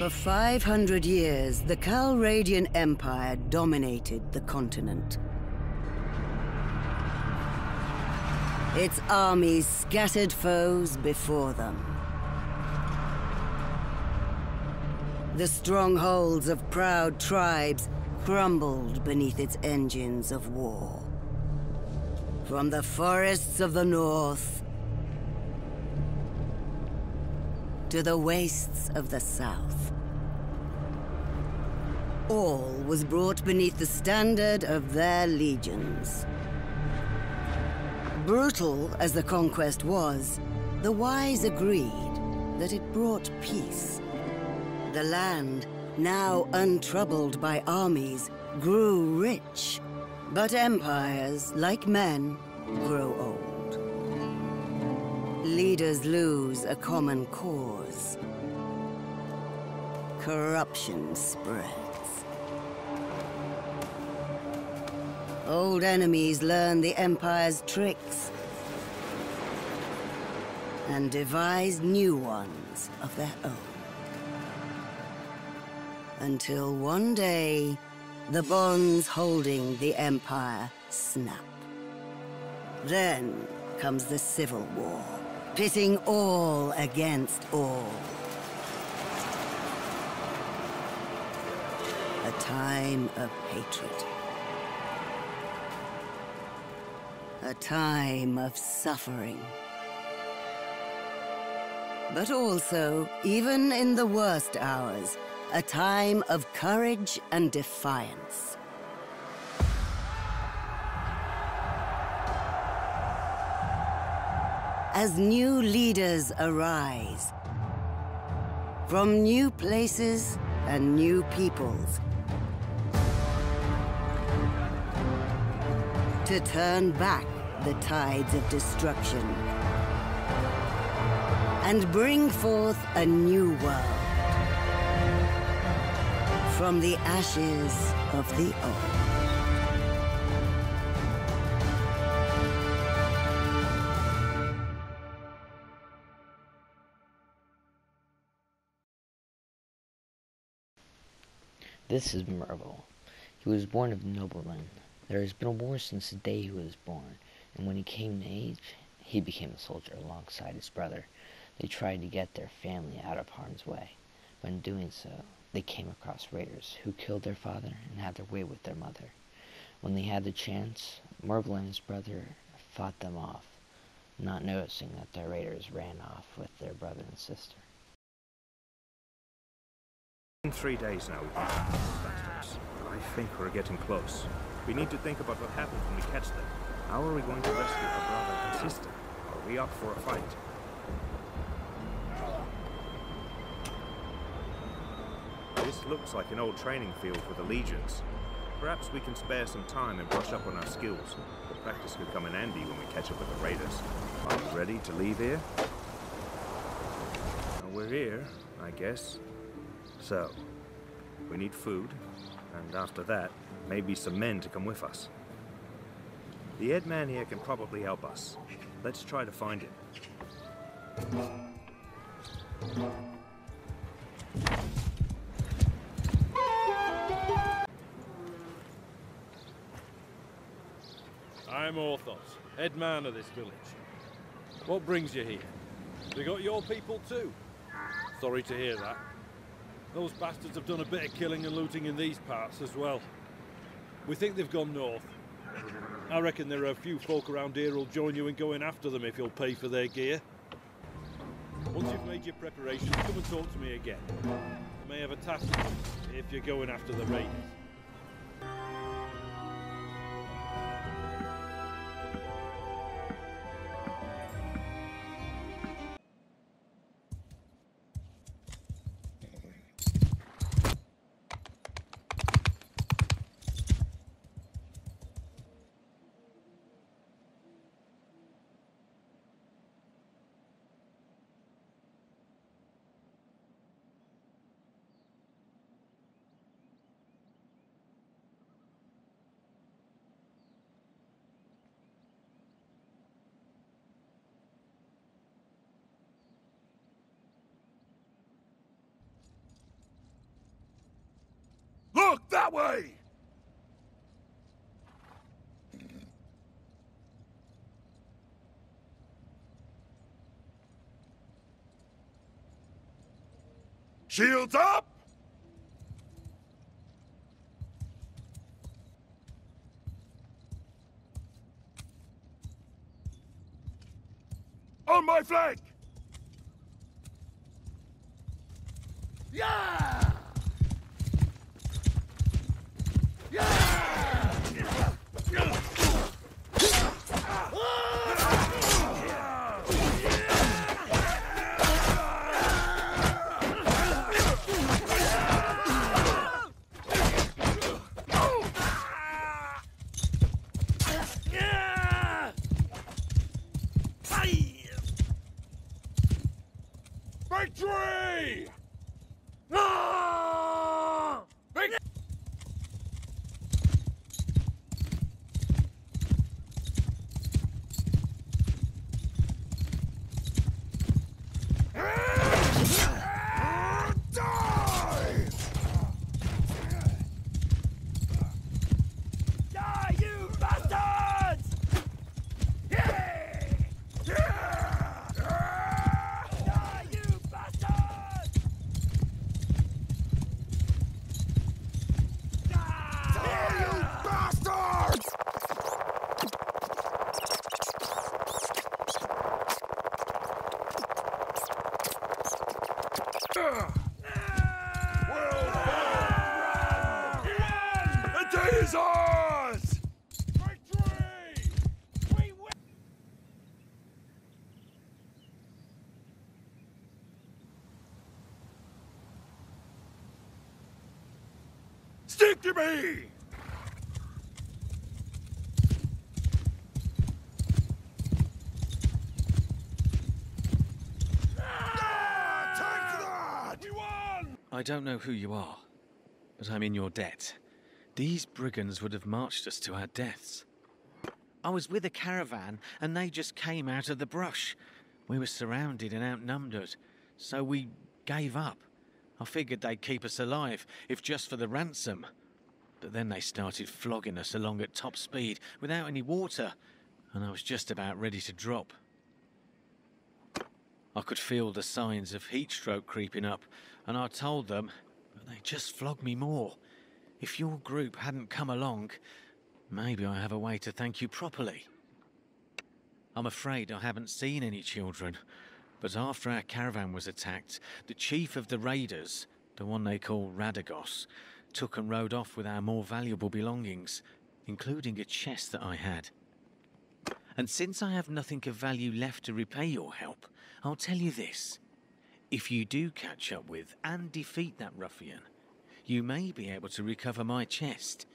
For 500 years, the Calradian Empire dominated the continent. Its armies scattered foes before them. The strongholds of proud tribes crumbled beneath its engines of war. From the forests of the north to the wastes of the south. All was brought beneath the standard of their legions. Brutal as the conquest was, the wise agreed that it brought peace. The land, now untroubled by armies, grew rich. But empires, like men, grow old. Leaders lose a common cause. Corruption spreads. Old enemies learn the Empire's tricks and devise new ones of their own. Until one day, the bonds holding the Empire snap. Then comes the Civil War, pitting all against all. A time of hatred. A time of suffering. But also, even in the worst hours, a time of courage and defiance. As new leaders arise, from new places and new peoples, to turn back the tides of destruction and bring forth a new world from the ashes of the old. This is Mervil. He was born of noblemen. There has been a war since the day he was born, and when he came to age, he became a soldier alongside his brother. They tried to get their family out of harm's way. But in doing so, they came across raiders who killed their father and had their way with their mother. When they had the chance, Mervil and his brother fought them off, not noticing that the raiders ran off with their brother and sister. In three days now we've bastards. I think we're getting close. We need to think about what happens when we catch them. How are we going to rescue our brother and sister? Are we up for a fight? This looks like an old training field for the legions. Perhaps we can spare some time and brush up on our skills. The practice could come in handy when we catch up with the raiders. Are we ready to leave here? We're here, I guess. So, we need food, and after that, maybe some men to come with us. The head man here can probably help us. Let's try to find him. I'm Orthos, head man of this village. What brings you here? They got your people too? Sorry to hear that. Those bastards have done a bit of killing and looting in these parts as well. We think they've gone north. I reckon there are a few folk around here who'll join you in going after them if you'll pay for their gear. Once you've made your preparations, come and talk to me again. I may have a task if you're going after the raiders. That way! Shields up! On my flank! Yeah! Victory! Ah! Vic- Die! Die, you bastards! Yeah! Yeah! Die, you bastards! Die, you bastards! The day is ours! Victory! We win! Stick to me! Ah, take that! We won! I don't know who you are, but I'm in your debt. These brigands would have marched us to our deaths. I was with a caravan, and they just came out of the brush. We were surrounded and outnumbered, so we gave up. I figured they'd keep us alive, if just for the ransom. But then they started flogging us along at top speed without any water, and I was just about ready to drop. I could feel the signs of heat stroke creeping up, and I told them, but they just flogged me more. If your group hadn't come along, maybe I have a way to thank you properly. I'm afraid I haven't seen any children, but after our caravan was attacked, the chief of the raiders, the one they call Radagos, took and rode off with our more valuable belongings, including a chest that I had. And since I have nothing of value left to repay your help, I'll tell you this. If you do catch up with and defeat that ruffian, you may be able to recover my chest.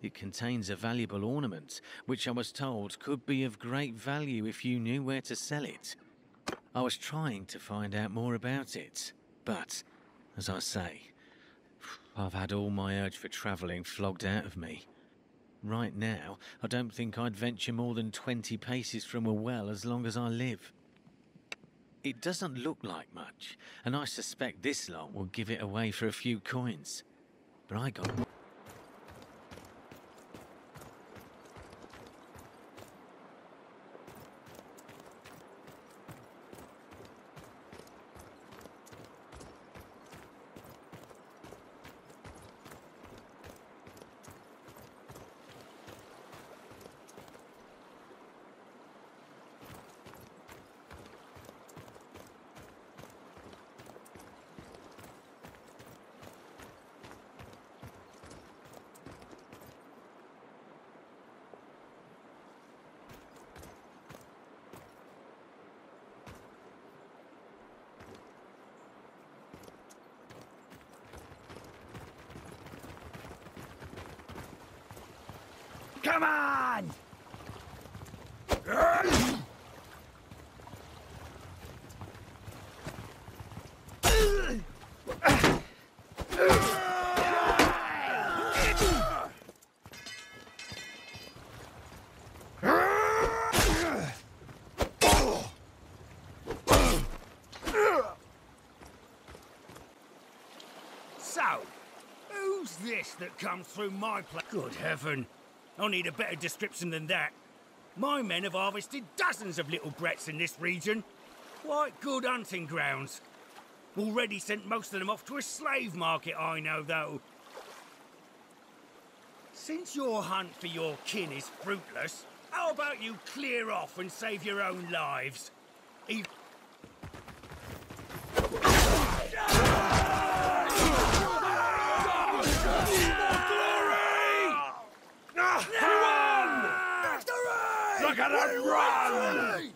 It contains a valuable ornament, which I was told could be of great value if you knew where to sell it. I was trying to find out more about it, but, as I say, I've had all my urge for travelling flogged out of me. Right now, I don't think I'd venture more than 20 paces from a well as long as I live. It doesn't look like much, and I suspect this lot will give it away for a few coins. But I got. Come on! So, Who's this that comes through my place? Good heaven. I need a better description than that. My men have harvested dozens of little brats in this region. Quite good hunting grounds. Already sent most of them off to a slave market, I know, though. Since your hunt for your kin is fruitless, how about you clear off and save your own lives? Even At run!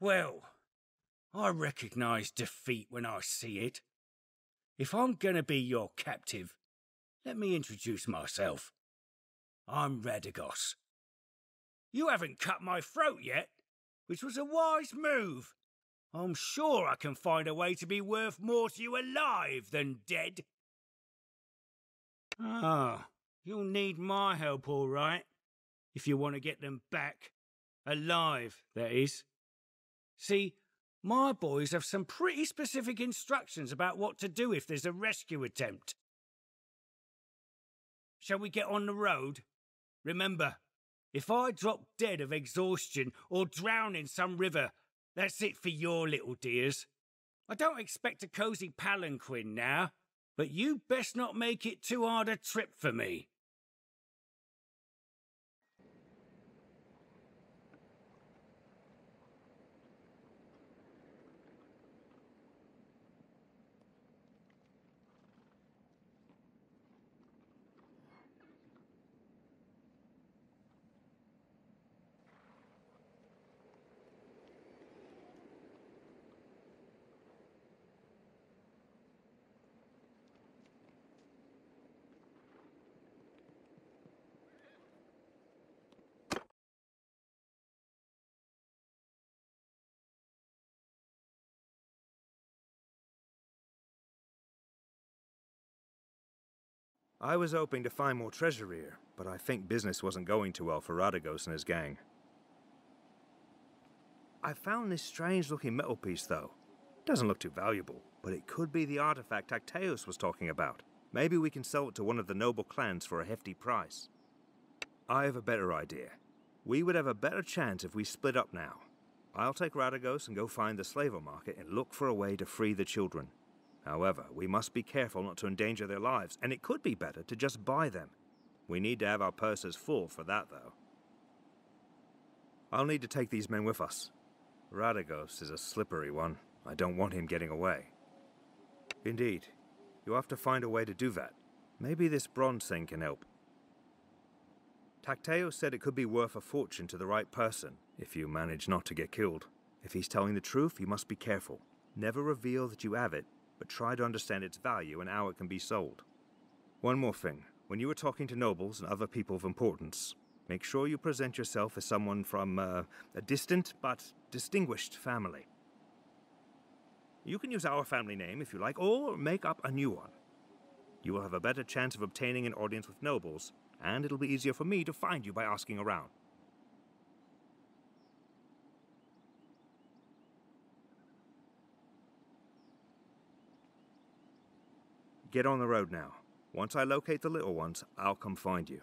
Well, I recognize defeat when I see it. If I'm gonna be your captive, let me introduce myself. I'm Radagos. You haven't cut my throat yet, which was a wise move. I'm sure I can find a way to be worth more to you alive than dead. Ah, you'll need my help, all right. If you want to get them back. Alive, that is. See, my boys have some pretty specific instructions about what to do if there's a rescue attempt. Shall we get on the road? Remember, if I drop dead of exhaustion or drown in some river, that's it for your little dears. I don't expect a cosy palanquin now, but you best not make it too hard a trip for me. I was hoping to find more treasure here, but I think business wasn't going too well for Radagos and his gang. I found this strange looking metal piece, though. Doesn't look too valuable, but it could be the artifact Tacteos was talking about. Maybe we can sell it to one of the noble clans for a hefty price. I have a better idea. We would have a better chance if we split up now. I'll take Radagos and go find the slaver market and look for a way to free the children. However, we must be careful not to endanger their lives, and it could be better to just buy them. We need to have our purses full for that, though. I'll need to take these men with us. Radagos is a slippery one. I don't want him getting away. Indeed. You'll have to find a way to do that. Maybe this bronze thing can help. Tacteos said it could be worth a fortune to the right person, if you manage not to get killed. If he's telling the truth, you must be careful. Never reveal that you have it, but try to understand its value and how it can be sold. One more thing. When you are talking to nobles and other people of importance, make sure you present yourself as someone from uh, a distant but distinguished family. You can use our family name if you like, or make up a new one. You will have a better chance of obtaining an audience with nobles, and it'll be easier for me to find you by asking around. Get on the road now. Once I locate the little ones, I'll come find you.